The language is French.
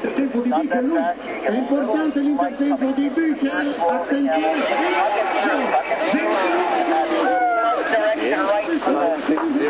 que l'eau. Importante l'intertempo di Bücher. Attenzione. Direction right.